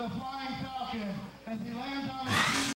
the Flying Falcon as he lands on the